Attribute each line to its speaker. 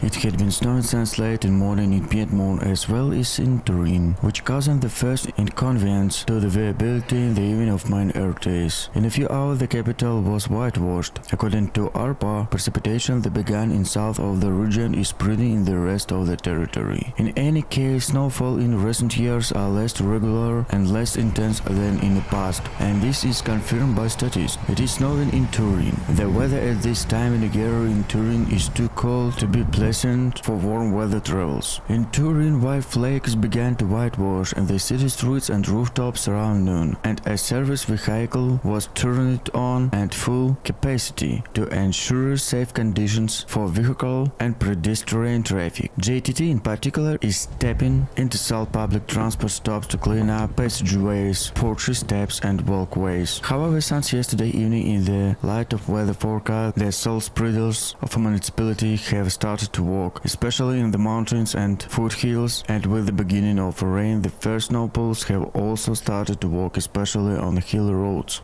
Speaker 1: It had been snowing since late in morning in Piedmont as well as in Turin, which caused the first inconvenience to the viability in the evening of main Earth days. In a few hours the capital was whitewashed. According to ARPA, precipitation that began in south of the region is spreading in the rest of the territory. In any case, snowfall in recent years are less regular and less intense than in the past, and this is confirmed by studies. It is snowing in Turin. The weather at this time in the year in Turin is too cold to be pleasant for warm weather travels. In Turin, white flakes began to whitewash and the city streets and rooftops around noon, and a service vehicle was turned on at full capacity to ensure safe conditions for vehicle and pedestrian traffic. GTT in particular is stepping into all public transport stops to clean up passageways, porches, steps and walkways. However, since yesterday evening in the light of weather forecast, the sole spreaders of a municipality have started to walk, especially in the mountains and foothills, and with the beginning of rain, the first snowballs have also started to walk, especially on the hilly roads.